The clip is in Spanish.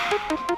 ¡Gracias!